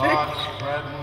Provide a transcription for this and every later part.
start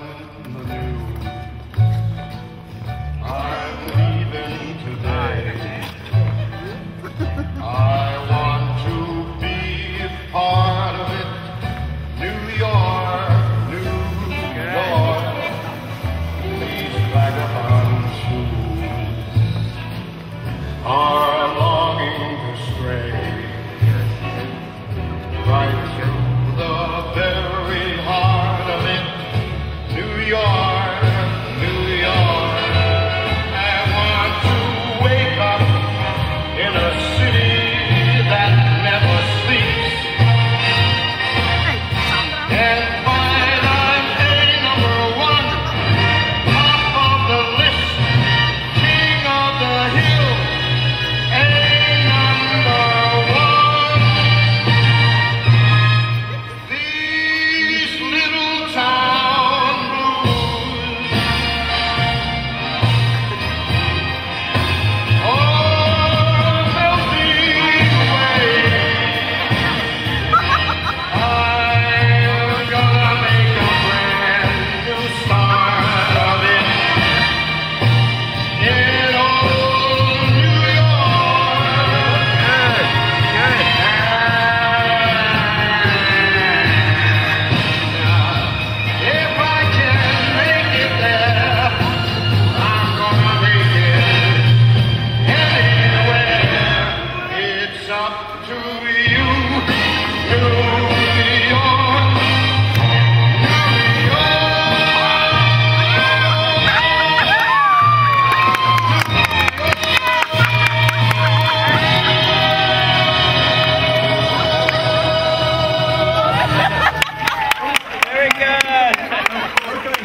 good.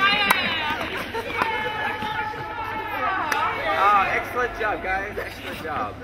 Oh, excellent job, guys. Excellent job.